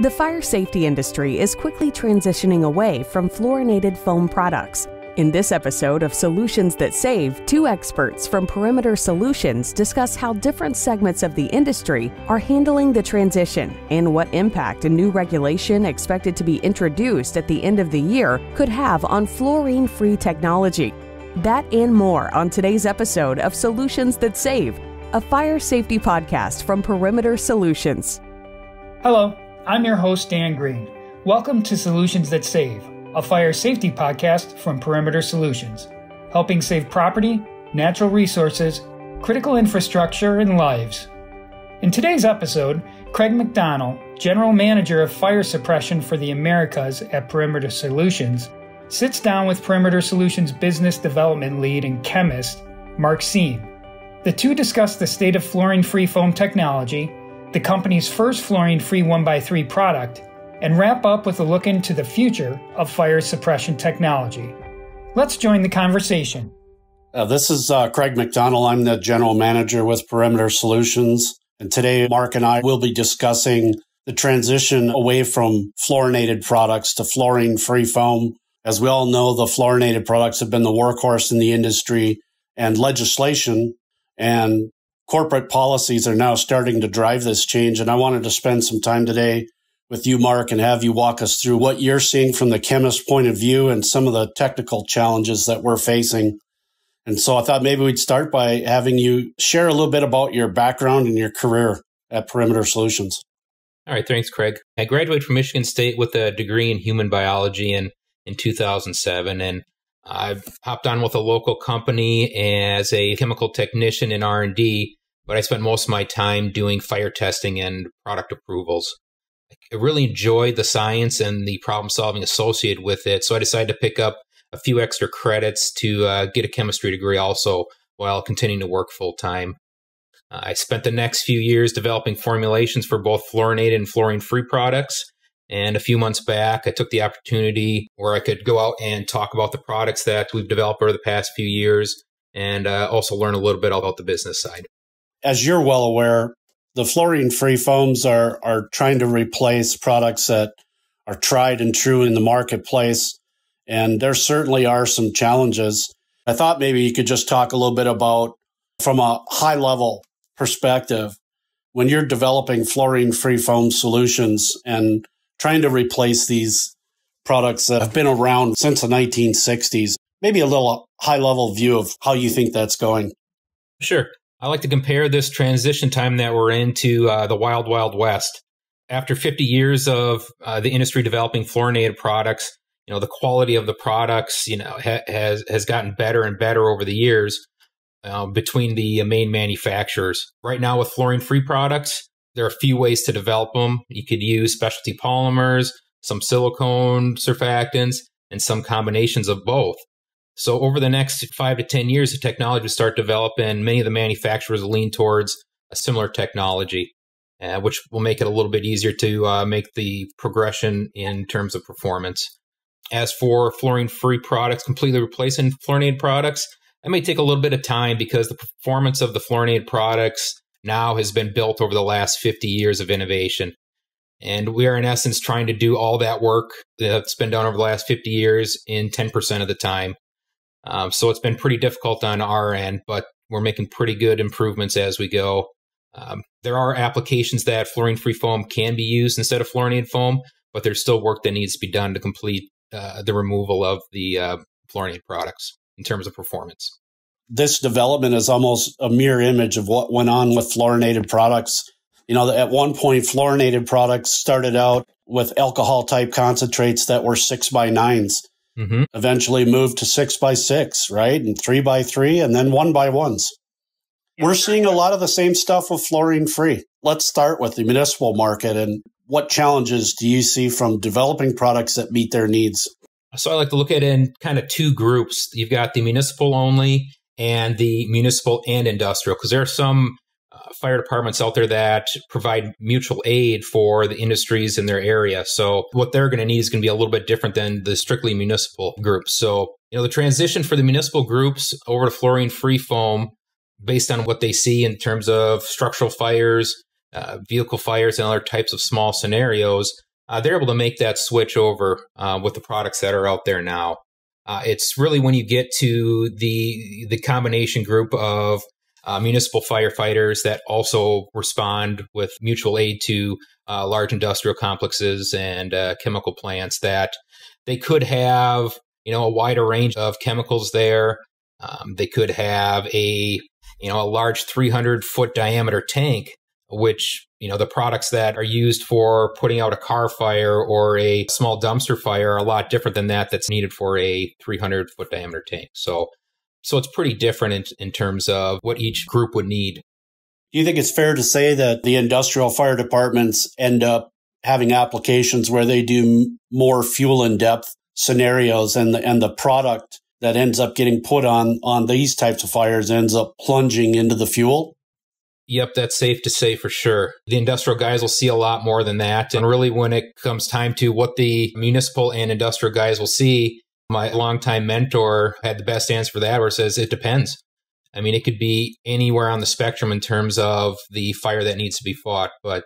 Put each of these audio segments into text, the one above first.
The fire safety industry is quickly transitioning away from fluorinated foam products. In this episode of Solutions That Save, two experts from Perimeter Solutions discuss how different segments of the industry are handling the transition and what impact a new regulation expected to be introduced at the end of the year could have on fluorine free technology. That and more on today's episode of Solutions That Save, a fire safety podcast from Perimeter Solutions. Hello. I'm your host, Dan Green. Welcome to Solutions That Save, a fire safety podcast from Perimeter Solutions, helping save property, natural resources, critical infrastructure, and lives. In today's episode, Craig McDonnell, General Manager of Fire Suppression for the Americas at Perimeter Solutions, sits down with Perimeter Solutions Business Development Lead and Chemist, Mark Siem. The two discuss the state of fluorine free foam technology the company's first fluorine free 1x3 product, and wrap up with a look into the future of fire suppression technology. Let's join the conversation. Uh, this is uh, Craig McDonnell. I'm the general manager with Perimeter Solutions. And today, Mark and I will be discussing the transition away from fluorinated products to fluorine free foam. As we all know, the fluorinated products have been the workhorse in the industry and legislation and corporate policies are now starting to drive this change. And I wanted to spend some time today with you, Mark, and have you walk us through what you're seeing from the chemist point of view and some of the technical challenges that we're facing. And so I thought maybe we'd start by having you share a little bit about your background and your career at Perimeter Solutions. All right, thanks, Craig. I graduated from Michigan State with a degree in human biology in, in 2007, and I've hopped on with a local company as a chemical technician in R&D but I spent most of my time doing fire testing and product approvals. I really enjoyed the science and the problem solving associated with it, so I decided to pick up a few extra credits to uh, get a chemistry degree also while continuing to work full time. Uh, I spent the next few years developing formulations for both fluorinated and fluorine free products. And a few months back, I took the opportunity where I could go out and talk about the products that we've developed over the past few years and uh, also learn a little bit about the business side as you're well aware, the fluorine free foams are are trying to replace products that are tried and true in the marketplace. And there certainly are some challenges. I thought maybe you could just talk a little bit about from a high level perspective when you're developing fluorine free foam solutions and trying to replace these products that have been around since the 1960s. Maybe a little high level view of how you think that's going. Sure. I like to compare this transition time that we're into uh, the wild, wild west. After 50 years of uh, the industry developing fluorinated products, you know the quality of the products, you know, ha- has has gotten better and better over the years uh, between the main manufacturers. Right now, with fluorine-free products, there are a few ways to develop them. You could use specialty polymers, some silicone surfactants, and some combinations of both. So over the next five to 10 years, the technology will start developing. Many of the manufacturers lean towards a similar technology, uh, which will make it a little bit easier to uh, make the progression in terms of performance. As for fluorine free products, completely replacing fluorinated products, that may take a little bit of time because the performance of the fluorinated products now has been built over the last 50 years of innovation. And we are, in essence, trying to do all that work that's been done over the last 50 years in 10% of the time. Um, so it's been pretty difficult on our end, but we're making pretty good improvements as we go. Um, there are applications that fluorine free foam can be used instead of fluorinated foam, but there's still work that needs to be done to complete uh, the removal of the uh, fluorinated products in terms of performance. This development is almost a mirror image of what went on with fluorinated products. You know, at one point, fluorinated products started out with alcohol type concentrates that were six by nines mm-hmm. eventually moved to six by six, right? And three by three, and then one by ones. We're seeing a lot of the same stuff with fluorine free. Let's start with the municipal market and what challenges do you see from developing products that meet their needs? So I like to look at it in kind of two groups. You've got the municipal only and the municipal and industrial, because there are some fire departments out there that provide mutual aid for the industries in their area. So what they're going to need is going to be a little bit different than the strictly municipal groups. So, you know, the transition for the municipal groups over to fluorine free foam based on what they see in terms of structural fires, uh, vehicle fires, and other types of small scenarios uh, they're able to make that switch over uh, with the products that are out there now. Uh, it's really when you get to the the combination group of uh, municipal firefighters that also respond with mutual aid to uh, large industrial complexes and uh, chemical plants that they could have you know a wider range of chemicals there. Um, they could have a you know a large 300 foot diameter tank, which you know the products that are used for putting out a car fire or a small dumpster fire are a lot different than that that's needed for a 300 foot diameter tank. So so it's pretty different in, in terms of what each group would need. Do you think it's fair to say that the industrial fire departments end up having applications where they do more fuel in depth scenarios and the, and the product that ends up getting put on on these types of fires ends up plunging into the fuel? Yep, that's safe to say for sure. The industrial guys will see a lot more than that. And really, when it comes time to what the municipal and industrial guys will see, my longtime mentor had the best answer for that, where it says it depends. I mean, it could be anywhere on the spectrum in terms of the fire that needs to be fought, but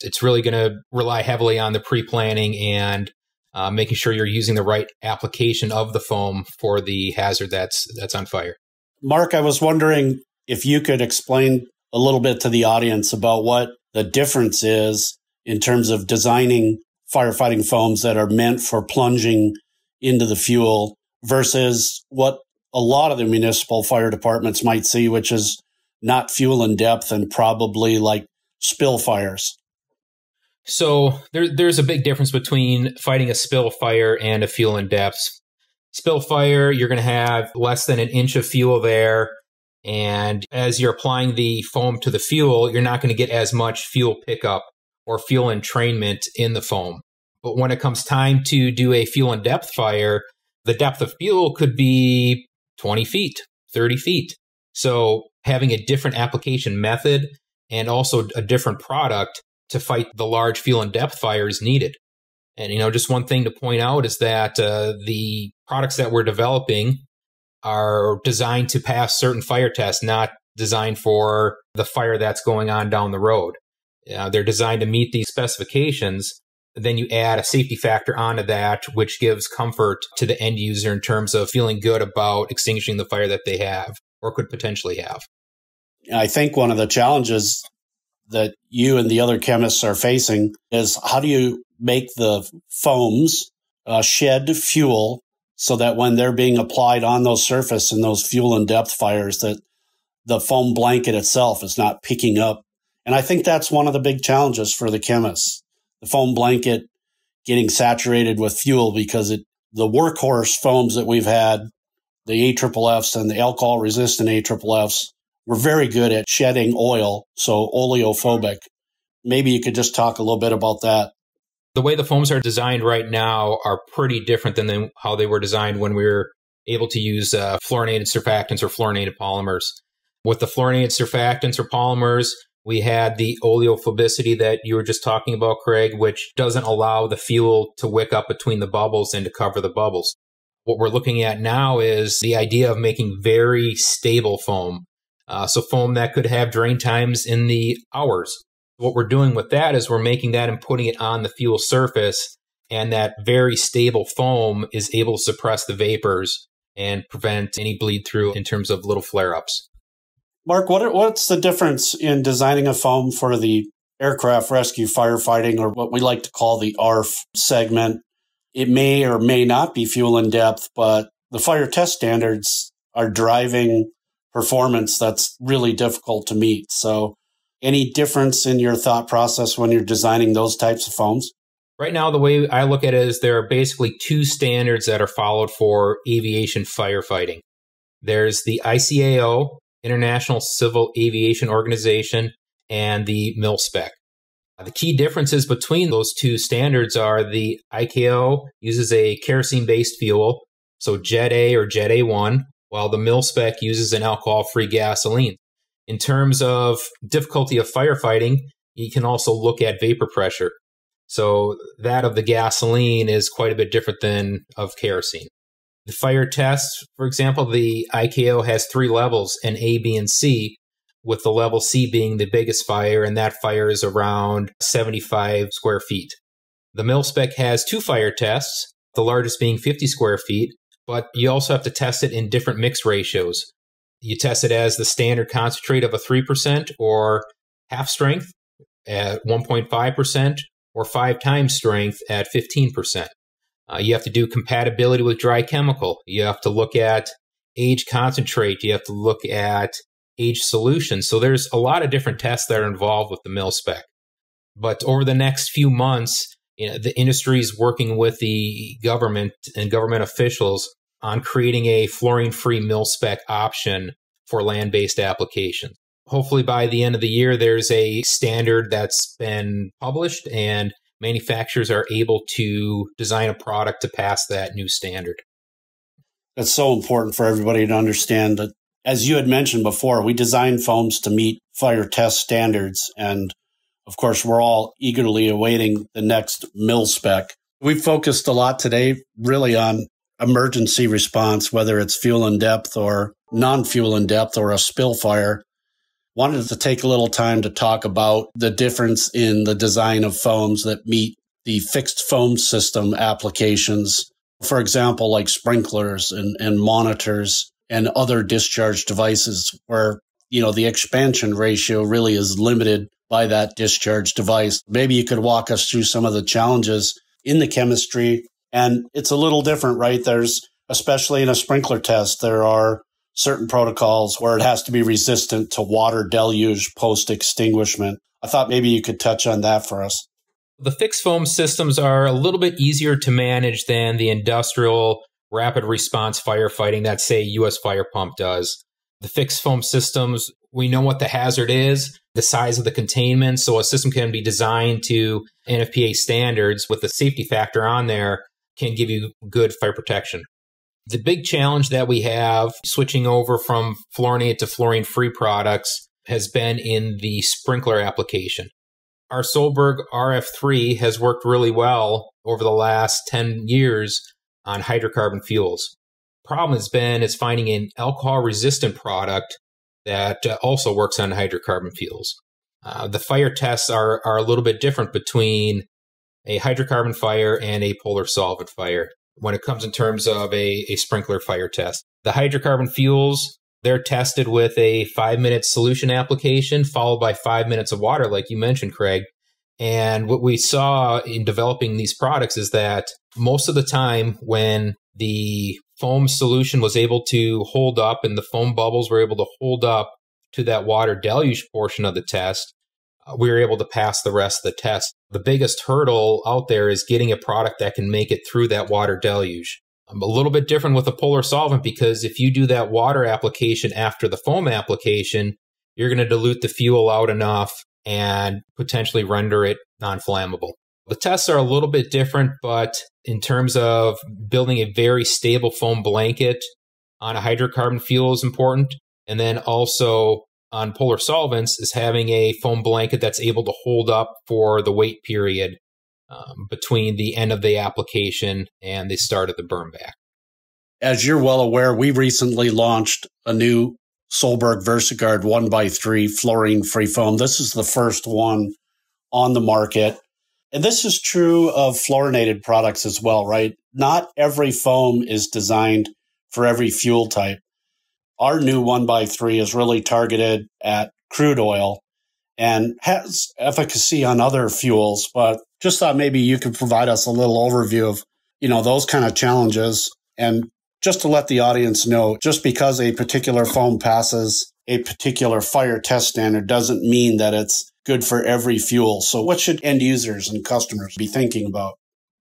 it's really going to rely heavily on the pre planning and uh, making sure you're using the right application of the foam for the hazard that's that's on fire. Mark, I was wondering if you could explain a little bit to the audience about what the difference is in terms of designing firefighting foams that are meant for plunging into the fuel versus what a lot of the municipal fire departments might see, which is not fuel in depth and probably like spill fires. So there, there's a big difference between fighting a spill fire and a fuel in depth. Spill fire, you're going to have less than an inch of fuel there. And as you're applying the foam to the fuel, you're not going to get as much fuel pickup or fuel entrainment in the foam. But when it comes time to do a fuel and depth fire, the depth of fuel could be 20 feet, 30 feet. So having a different application method and also a different product to fight the large fuel and depth fire is needed. And, you know, just one thing to point out is that uh, the products that we're developing are designed to pass certain fire tests, not designed for the fire that's going on down the road. Uh, they're designed to meet these specifications. Then you add a safety factor onto that, which gives comfort to the end user in terms of feeling good about extinguishing the fire that they have or could potentially have. I think one of the challenges that you and the other chemists are facing is how do you make the foams uh, shed fuel so that when they're being applied on those surface and those fuel in depth fires that the foam blanket itself is not picking up and i think that's one of the big challenges for the chemists the foam blanket getting saturated with fuel because it the workhorse foams that we've had the AFFs and the alcohol resistant AFFs we're very good at shedding oil, so oleophobic. Maybe you could just talk a little bit about that. The way the foams are designed right now are pretty different than how they were designed when we were able to use uh, fluorinated surfactants or fluorinated polymers. With the fluorinated surfactants or polymers, we had the oleophobicity that you were just talking about, Craig, which doesn't allow the fuel to wick up between the bubbles and to cover the bubbles. What we're looking at now is the idea of making very stable foam uh, so foam that could have drain times in the hours. What we're doing with that is we're making that and putting it on the fuel surface, and that very stable foam is able to suppress the vapors and prevent any bleed through in terms of little flare ups. Mark, what what's the difference in designing a foam for the aircraft rescue firefighting, or what we like to call the ARF segment? It may or may not be fuel in depth, but the fire test standards are driving performance that's really difficult to meet. So, any difference in your thought process when you're designing those types of foams? Right now, the way I look at it is there are basically two standards that are followed for aviation firefighting. There's the ICAO, International Civil Aviation Organization, and the MIL spec. Uh, the key differences between those two standards are the ICAO uses a kerosene based fuel, so Jet A or Jet A1, while the mil spec uses an alcohol free gasoline. In terms of difficulty of firefighting, you can also look at vapor pressure. So that of the gasoline is quite a bit different than of kerosene. The fire test, for example, the ICAO has three levels, an A, B, and C, with the level C being the biggest fire, and that fire is around 75 square feet. The mil spec has two fire tests, the largest being 50 square feet, but you also have to test it in different mix ratios. You test it as the standard concentrate of a 3% or half strength at 1.5% or five times strength at 15%. Uh, you have to do compatibility with dry chemical. You have to look at age concentrate. You have to look at age solution. So there's a lot of different tests that are involved with the mil spec. But over the next few months, you know, the industry is working with the government and government officials on creating a fluorine free mil spec option for land based applications. Hopefully, by the end of the year, there's a standard that's been published and manufacturers are able to design a product to pass that new standard. That's so important for everybody to understand that, as you had mentioned before, we design foams to meet fire test standards. And of course, we're all eagerly awaiting the next mil spec. We've focused a lot today really on emergency response, whether it's fuel in depth or non fuel in depth or a spill fire. Wanted to take a little time to talk about the difference in the design of foams that meet the fixed foam system applications. For example, like sprinklers and, and monitors and other discharge devices where, you know, the expansion ratio really is limited by that discharge device. Maybe you could walk us through some of the challenges in the chemistry and it's a little different, right? There's, especially in a sprinkler test, there are certain protocols where it has to be resistant to water deluge post extinguishment. I thought maybe you could touch on that for us. The fixed foam systems are a little bit easier to manage than the industrial rapid response firefighting that, say, US Fire Pump does. The fixed foam systems, we know what the hazard is, the size of the containment, so a system can be designed to NFPA standards with the safety factor on there can give you good fire protection. The big challenge that we have switching over from fluorinated to fluorine free products has been in the sprinkler application. Our Solberg RF3 has worked really well over the last 10 years on hydrocarbon fuels. Problem has been is finding an alcohol resistant product that uh, also works on hydrocarbon fuels. Uh, the fire tests are, are a little bit different between a hydrocarbon fire and a polar solvent fire when it comes in terms of a, a sprinkler fire test. The hydrocarbon fuels, they're tested with a five minute solution application followed by five minutes of water, like you mentioned, Craig. And what we saw in developing these products is that most of the time when the foam solution was able to hold up and the foam bubbles were able to hold up to that water deluge portion of the test, we were able to pass the rest of the test. The biggest hurdle out there is getting a product that can make it through that water deluge. I'm a little bit different with a polar solvent because if you do that water application after the foam application, you're going to dilute the fuel out enough and potentially render it non flammable. The tests are a little bit different, but in terms of building a very stable foam blanket on a hydrocarbon fuel is important. And then also on polar solvents is having a foam blanket that's able to hold up for the wait period um, between the end of the application and the start of the burn back. As you're well aware, we recently launched a new Solberg VersaGuard 1x3 fluorine free foam. This is the first one on the market. And this is true of fluorinated products as well, right? Not every foam is designed for every fuel type. Our new one by three is really targeted at crude oil and has efficacy on other fuels, but just thought maybe you could provide us a little overview of, you know, those kind of challenges. And just to let the audience know, just because a particular foam passes a particular fire test standard doesn't mean that it's good for every fuel. So what should end users and customers be thinking about?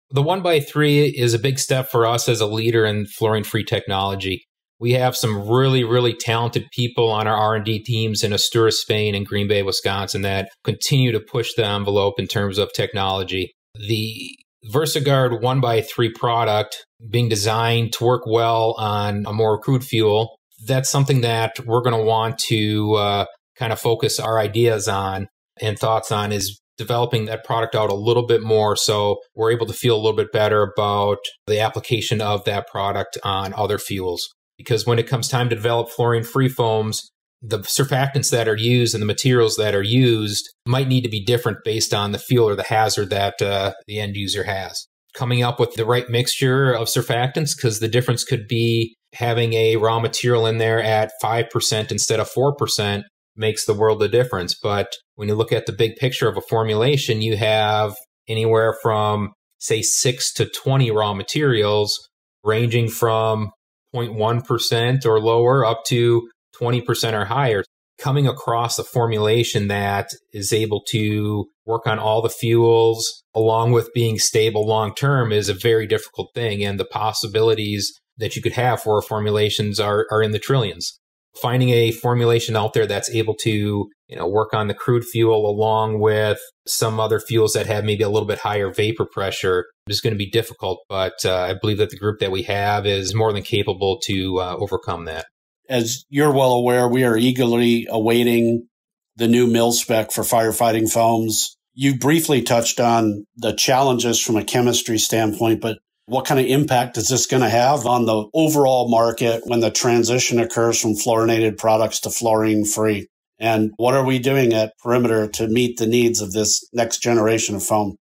The one by three is a big step for us as a leader in fluorine free technology. We have some really, really talented people on our R&D teams in Asturias, Spain and Green Bay, Wisconsin that continue to push the envelope in terms of technology. The VersaGuard 1x3 product being designed to work well on a more crude fuel, that's something that we're going to want to uh, kind of focus our ideas on and thoughts on is developing that product out a little bit more so we're able to feel a little bit better about the application of that product on other fuels because when it comes time to develop fluorine free foams, the surfactants that are used and the materials that are used might need to be different based on the fuel or the hazard that uh, the end user has. Coming up with the right mixture of surfactants, because the difference could be having a raw material in there at 5% instead of 4% makes the world a difference. But when you look at the big picture of a formulation, you have anywhere from, say, 6 to 20 raw materials, ranging from 0.1% or lower up to 20% or higher. Coming across a formulation that is able to work on all the fuels along with being stable long term is a very difficult thing. And the possibilities that you could have for formulations are, are in the trillions. Finding a formulation out there that's able to you know work on the crude fuel along with some other fuels that have maybe a little bit higher vapor pressure is going to be difficult but uh, i believe that the group that we have is more than capable to uh, overcome that as you're well aware we are eagerly awaiting the new mil spec for firefighting foams you briefly touched on the challenges from a chemistry standpoint but what kind of impact is this going to have on the overall market when the transition occurs from fluorinated products to fluorine free? And what are we doing at Perimeter to meet the needs of this next generation of foam?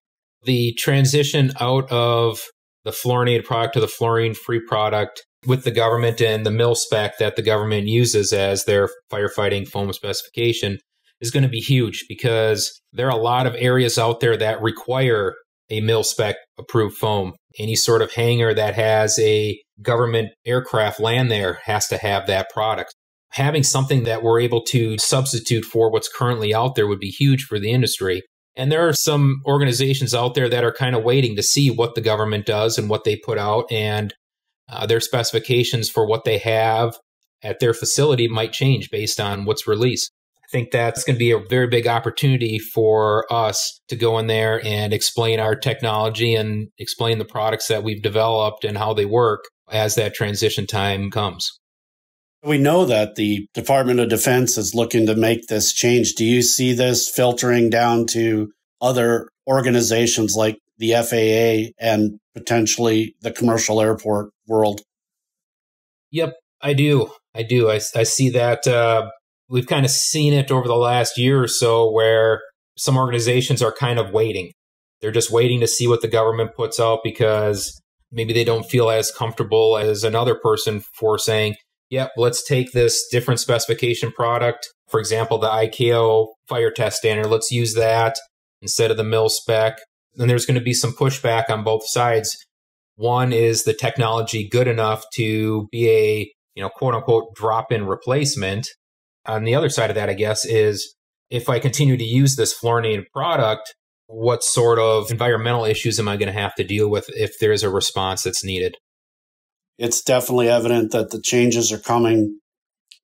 The transition out of the fluorinated product to the fluorine free product with the government and the mil spec that the government uses as their firefighting foam specification is going to be huge because there are a lot of areas out there that require a mil spec approved foam any sort of hangar that has a government aircraft land there has to have that product. Having something that we're able to substitute for what's currently out there would be huge for the industry. And there are some organizations out there that are kind of waiting to see what the government does and what they put out, and uh, their specifications for what they have at their facility might change based on what's released. I think that's going to be a very big opportunity for us to go in there and explain our technology and explain the products that we've developed and how they work as that transition time comes. We know that the Department of Defense is looking to make this change. Do you see this filtering down to other organizations like the FAA and potentially the commercial airport world? Yep, I do. I do. I, I see that uh, we've kind of seen it over the last year or so where some organizations are kind of waiting. They're just waiting to see what the government puts out because maybe they don't feel as comfortable as another person for saying, yep, let's take this different specification product. For example, the ICAO fire test standard, let's use that instead of the mil spec. Then there's going to be some pushback on both sides. One is the technology good enough to be a, you know, quote unquote drop in replacement on the other side of that, I guess, is if I continue to use this fluorinated product, what sort of environmental issues am I going to have to deal with if there is a response that's needed? It's definitely evident that the changes are coming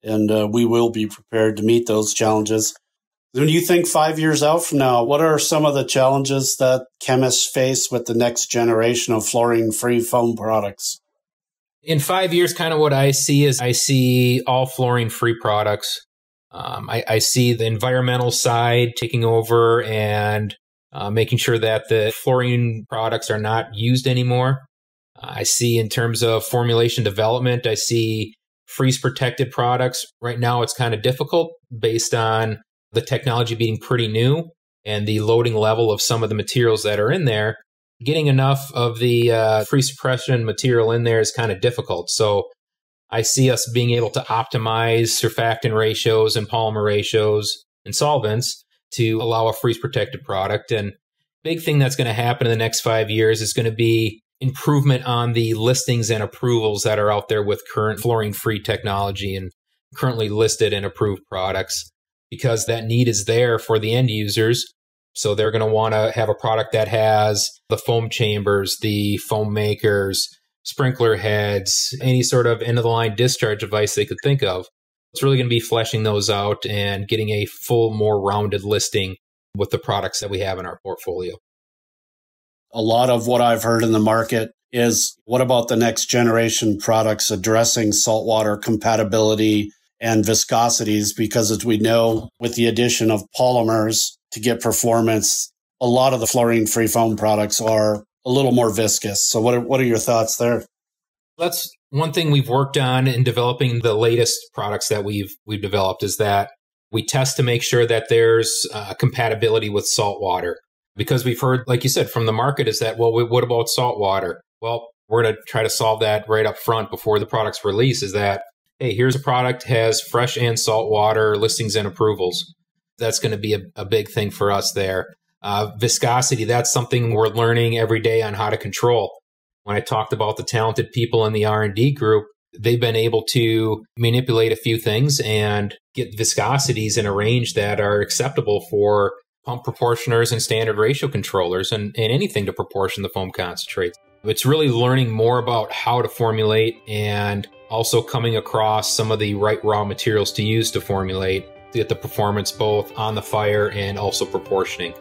and uh, we will be prepared to meet those challenges. When you think five years out from now, what are some of the challenges that chemists face with the next generation of fluorine free foam products? In five years, kind of what I see is I see all fluorine free products um, I, I, see the environmental side taking over and uh, making sure that the fluorine products are not used anymore. I see in terms of formulation development, I see freeze protected products. Right now, it's kind of difficult based on the technology being pretty new and the loading level of some of the materials that are in there. Getting enough of the uh, freeze suppression material in there is kind of difficult. So I see us being able to optimize surfactant ratios and polymer ratios and solvents to allow a freeze protected product. And big thing that's going to happen in the next five years is going to be improvement on the listings and approvals that are out there with current fluorine free technology and currently listed and approved products because that need is there for the end users. So they're going to want to have a product that has the foam chambers, the foam makers, sprinkler heads, any sort of end of the line discharge device they could think of. It's really going to be fleshing those out and getting a full, more rounded listing with the products that we have in our portfolio. A lot of what I've heard in the market is what about the next generation products addressing saltwater compatibility and viscosities? Because as we know, with the addition of polymers to get performance, a lot of the fluorine free foam products are a little more viscous. So what are, what are your thoughts there? That's One thing we've worked on in developing the latest products that we've we've developed is that we test to make sure that there's uh, compatibility with salt water because we've heard, like you said, from the market is that well, what about salt water? Well, we're going to try to solve that right up front before the product's release. Is that hey, here's a product has fresh and salt water listings and approvals. That's going to be a, a big thing for us there. Uh, viscosity, that's something we're learning every day on how to control when I talked about the talented people in the R&D group, they've been able to manipulate a few things and get viscosities in a range that are acceptable for pump proportioners and standard ratio controllers and, and anything to proportion the foam concentrates. It's really learning more about how to formulate and also coming across some of the right raw materials to use to formulate to get the performance both on the fire and also proportioning.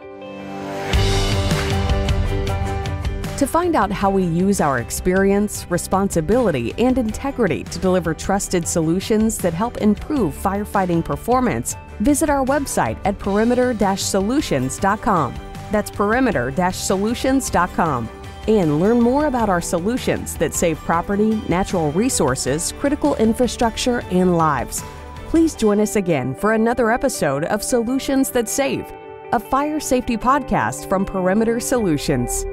To find out how we use our experience, responsibility, and integrity to deliver trusted solutions that help improve firefighting performance, visit our website at perimeter solutions.com. That's perimeter solutions.com. And learn more about our solutions that save property, natural resources, critical infrastructure, and lives. Please join us again for another episode of Solutions That Save, a fire safety podcast from Perimeter Solutions.